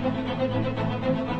Música